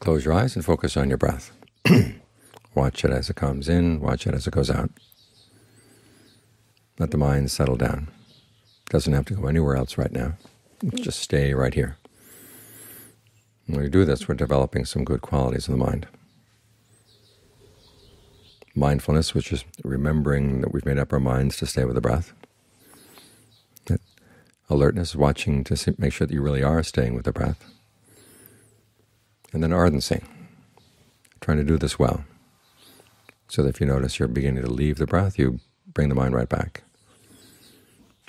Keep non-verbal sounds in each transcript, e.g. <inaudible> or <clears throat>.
Close your eyes and focus on your breath. <clears throat> watch it as it comes in, watch it as it goes out. Let the mind settle down. doesn't have to go anywhere else right now. Just stay right here. When we do this, we're developing some good qualities in the mind. Mindfulness, which is remembering that we've made up our minds to stay with the breath. Alertness, watching to see, make sure that you really are staying with the breath. And then ardency, trying to do this well, so that if you notice you're beginning to leave the breath, you bring the mind right back.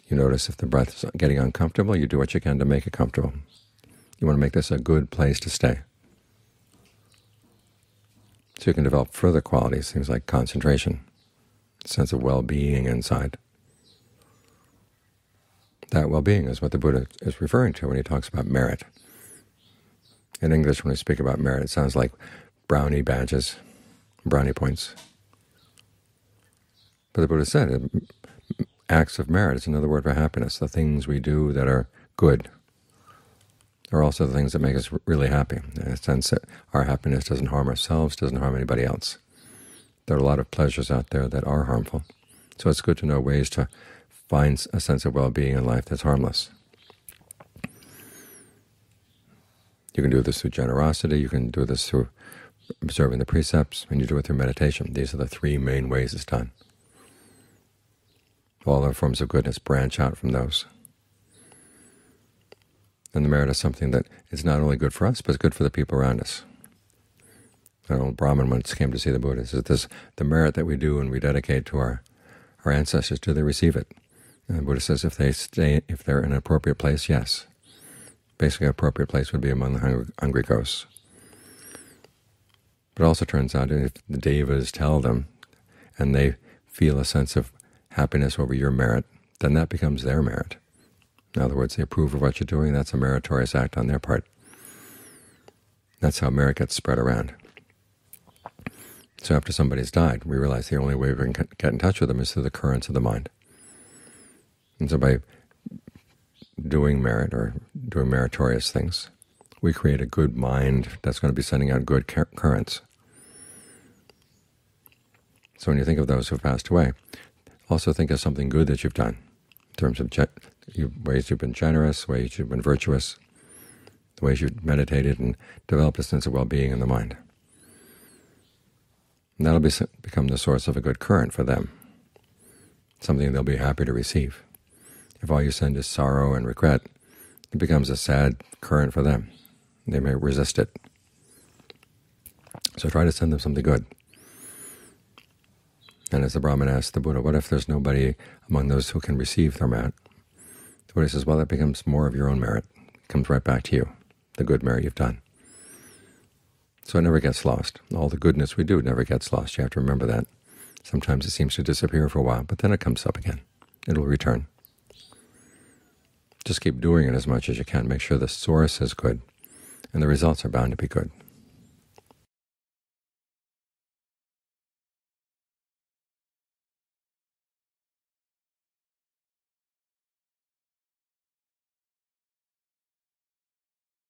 You notice if the breath is getting uncomfortable, you do what you can to make it comfortable. You want to make this a good place to stay. So you can develop further qualities, things like concentration, sense of well-being inside. That well-being is what the Buddha is referring to when he talks about merit. In English, when we speak about merit, it sounds like brownie badges, brownie points. But the Buddha said acts of merit is another word for happiness, the things we do that are good are also the things that make us really happy, in a sense that our happiness doesn't harm ourselves, doesn't harm anybody else. There are a lot of pleasures out there that are harmful, so it's good to know ways to find a sense of well-being in life that's harmless. You can do this through generosity, you can do this through observing the precepts, and you do it through meditation. These are the three main ways it's done. All other forms of goodness branch out from those. And the merit is something that is not only good for us, but it's good for the people around us. An old Brahmin once came to see the Buddha. He Says this: the merit that we do and we dedicate to our our ancestors, do they receive it? And the Buddha says if they stay, if they're in an appropriate place, yes. Basically, appropriate place would be among the hungry, hungry ghosts. But also turns out if the devas tell them, and they feel a sense of happiness over your merit, then that becomes their merit. In other words, they approve of what you're doing. That's a meritorious act on their part. That's how merit gets spread around. So after somebody's died, we realize the only way we can get in touch with them is through the currents of the mind. And so by doing merit or doing meritorious things, we create a good mind that's going to be sending out good currents. So when you think of those who have passed away, also think of something good that you've done in terms of ways you've been generous, ways you've been virtuous, the ways you've meditated and developed a sense of well-being in the mind. And that'll be, become the source of a good current for them, something they'll be happy to receive. If all you send is sorrow and regret, it becomes a sad current for them. They may resist it. So try to send them something good. And as the Brahmin asked the Buddha, what if there's nobody among those who can receive their merit? The Buddha says, well, that becomes more of your own merit. It comes right back to you, the good merit you've done. So it never gets lost. All the goodness we do never gets lost. You have to remember that. Sometimes it seems to disappear for a while, but then it comes up again. It will return. Just keep doing it as much as you can. Make sure the source is good, and the results are bound to be good.